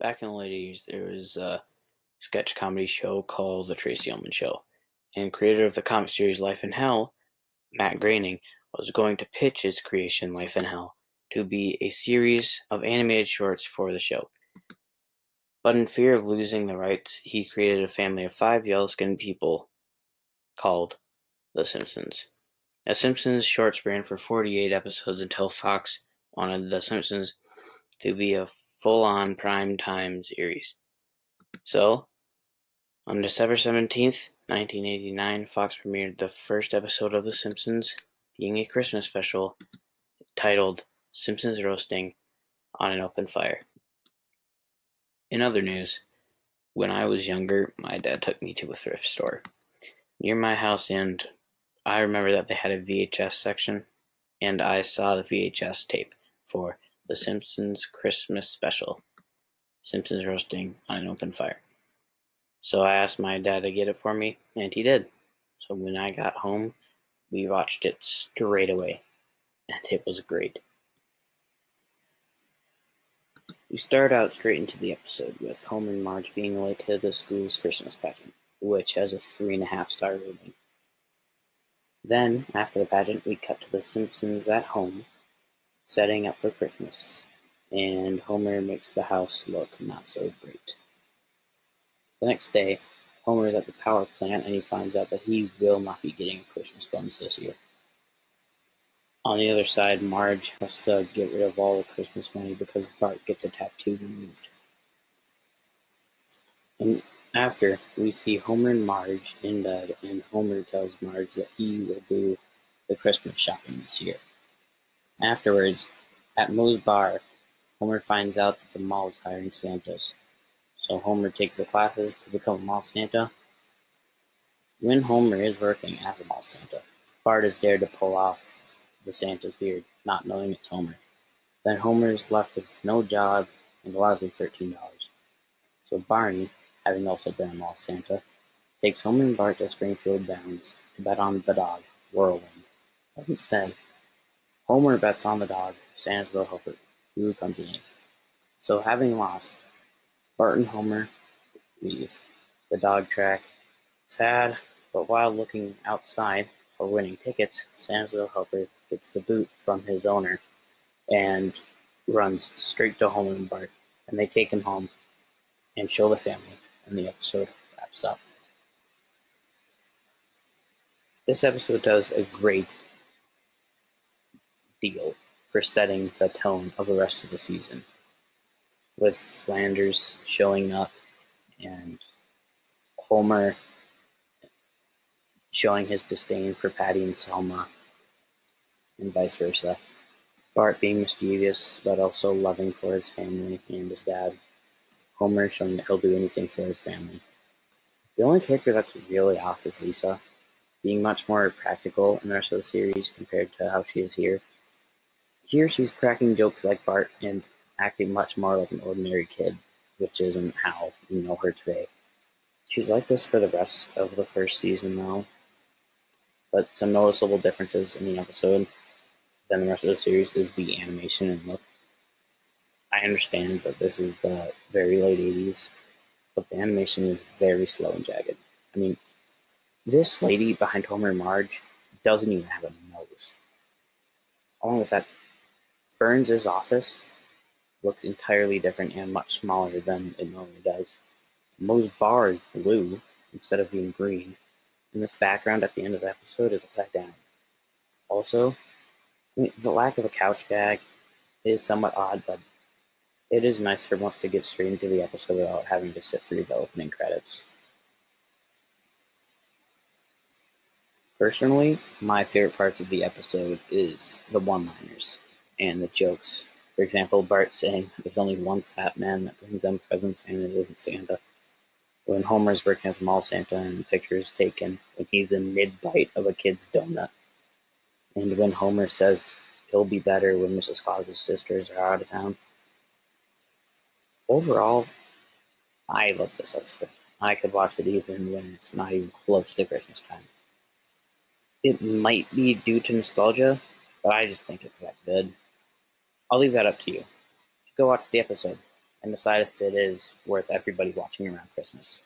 Back in the late 80s, there was a sketch comedy show called The Tracey Ullman Show. And creator of the comic series Life in Hell, Matt Groening, was going to pitch his creation, Life in Hell, to be a series of animated shorts for the show. But in fear of losing the rights, he created a family of five yellow skinned people called The Simpsons. The Simpsons shorts ran for 48 episodes until Fox wanted The Simpsons to be a full on prime time series. So, on December 17th, 1989, Fox premiered the first episode of The Simpsons, being a Christmas special titled Simpsons Roasting on an Open Fire. In other news, when I was younger, my dad took me to a thrift store near my house, and I remember that they had a VHS section, and I saw the VHS tape for The Simpsons Christmas Special Simpsons Roasting on an Open Fire. So I asked my dad to get it for me, and he did. So when I got home, we watched it straight away, and it was great. We start out straight into the episode with Homer and Marge being late to the school's Christmas pageant, which has a three and a half star rating. Then, after the pageant, we cut to the Simpsons at home, setting up for Christmas, and Homer makes the house look not so great. The next day, Homer is at the power plant and he finds out that he will not be getting Christmas bonus this year. On the other side, Marge has to get rid of all the Christmas money because Bart gets a tattoo removed. And after, we see Homer and Marge in bed, and Homer tells Marge that he will do the Christmas shopping this year. Afterwards, at Moe's bar, Homer finds out that the mall is hiring Santas. So Homer takes the classes to become a mall Santa. When Homer is working as a mall Santa, Bart is there to pull off the Santa's beard, not knowing it's Homer. Then Homer is left with no job and him $13. So Barney, having also been a mall Santa, takes Homer and Bart to Springfield Downs to bet on the dog, Whirlwind. But instead, Homer bets on the dog, Santa's little helper, who comes in eighth. So having lost, Bart and Homer leave the dog track, sad, but while looking outside for winning tickets, Santa's little helper gets the boot from his owner and runs straight to Homer and Bart, and they take him home and show the family, and the episode wraps up. This episode does a great for setting the tone of the rest of the season with Flanders showing up and Homer showing his disdain for Patty and Selma, and vice versa. Bart being mischievous but also loving for his family and his dad. Homer showing that he'll do anything for his family. The only character that's really off is Lisa, being much more practical in the rest of the series compared to how she is here. Here she's cracking jokes like Bart and acting much more like an ordinary kid, which isn't how we know her today. She's like this for the rest of the first season now, but some noticeable differences in the episode than the rest of the series is the animation and look. I understand that this is the very late 80s, but the animation is very slow and jagged. I mean, this lady behind Homer and Marge doesn't even have a nose. Along with that, Burns' office looks entirely different and much smaller than it normally does. Moe's bar is blue instead of being green, and this background at the end of the episode is upside down. Also, the lack of a couch gag is somewhat odd, but it is nice for most to get straight into the episode without having to sit through the opening credits. Personally, my favorite parts of the episode is the one-liners and the jokes for example, Bart saying there's only one fat man that brings them presents and it isn't Santa. When Homer's working as mall Santa and the picture is taken when he's in mid-bite of a kid's donut. And when Homer says he'll be better when Mrs. Claus's sisters are out of town. Overall, I love this episode. I could watch it even when it's not even close to Christmas time. It might be due to nostalgia, but I just think it's that good. I'll leave that up to you. Go watch the episode. and decide if it is worth everybody watching around Christmas.